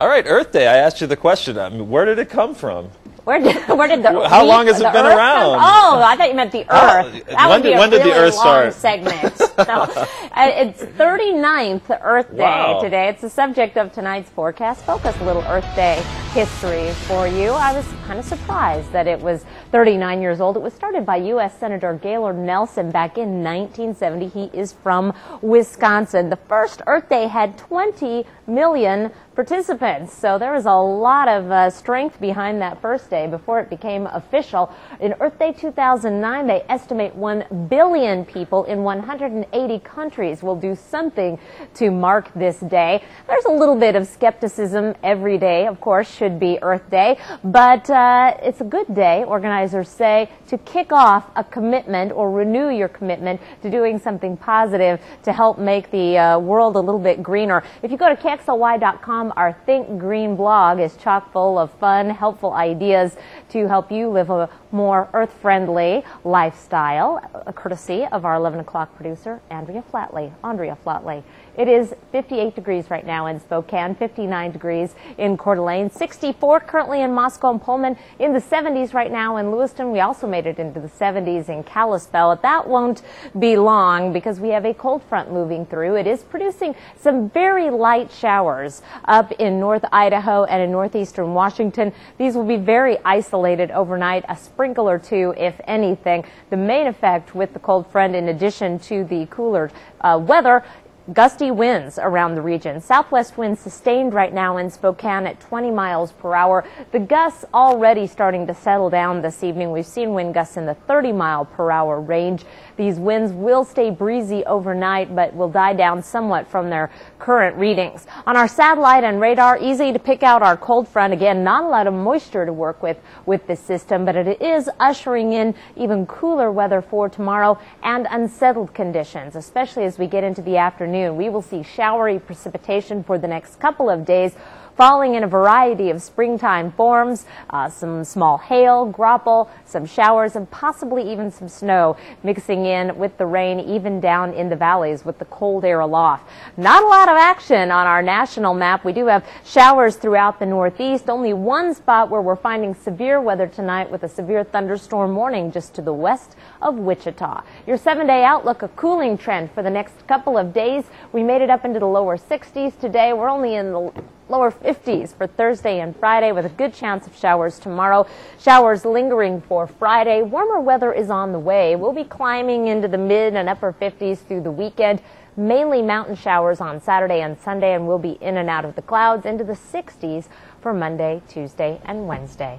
All right, Earth Day. I asked you the question. I mean, where did it come from? Where did, where did the How long has it been Earth around? Oh, I thought you meant the Oh, Earth. That when did- a when did the Earth start? segment. No. Uh, it's 39th Earth Day Wow. today. It's the subject of tonight's forecast focus. Little Earth Day history for you. I was kind of surprised that it was 39 years old. It was started by U.S. Senator Gaylord Nelson back in 1970. He is from Wisconsin. The first Earth Day had 20 million participants. So there was a lot of uh, strength behind that first day before it became official. In Earth Day 2009, they estimate 1 billion people in 180 countries will do something to mark this day. There's a little bit of skepticism every day, of course, should be Earth Day, but uh, it's a good day, organizers say, to kick off a commitment or renew your commitment to doing something positive to help make the uh, world a little bit greener. If you go to KXLY.com, our Think Green blog is chock full of fun, helpful ideas to help you live a more earth-friendly lifestyle, a courtesy of our 11 o'clock producer, Andrea Flatley. Andrea Flatley. It is 58 degrees right now in Spokane, 59 degrees in Coeur d'Alene, 64 currently in Moscow and Pullman, in the 70s right now in Lewiston. We also made it into the 70s in Kalispell. But that won't be long because we have a cold front moving through. It is producing some very light showers up in North Idaho and in northeastern Washington. These will be very isolated overnight, a sprinkle or two, if anything. The main effect with the cold front, in addition to the cooler uh, weather, Gusty winds around the region. Southwest winds sustained right now in Spokane at 20 miles per hour. The gusts already starting to settle down this evening. We've seen wind gusts in the 30 mile per hour range. These winds will stay breezy overnight, but will die down somewhat from their current readings. On our satellite and radar, easy to pick out our cold front. Again, not a lot of moisture to work with with this system, but it is ushering in even cooler weather for tomorrow and unsettled conditions, especially as we get into the afternoon. We will see showery precipitation for the next couple of days falling in a variety of springtime forms, uh, some small hail, graupel, some showers, and possibly even some snow mixing in with the rain even down in the valleys with the cold air aloft. Not a lot of action on our national map. We do have showers throughout the northeast. Only one spot where we're finding severe weather tonight with a severe thunderstorm warning just to the west of Wichita. Your seven day outlook, a cooling trend for the next couple of days. We made it up into the lower 60s today. We're only in the lower 50s for Thursday and Friday with a good chance of showers tomorrow. Showers lingering for Friday. Warmer weather is on the way. We'll be climbing into the mid and upper 50s through the weekend. Mainly mountain showers on Saturday and Sunday, and we'll be in and out of the clouds into the 60s for Monday, Tuesday, and Wednesday.